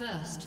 First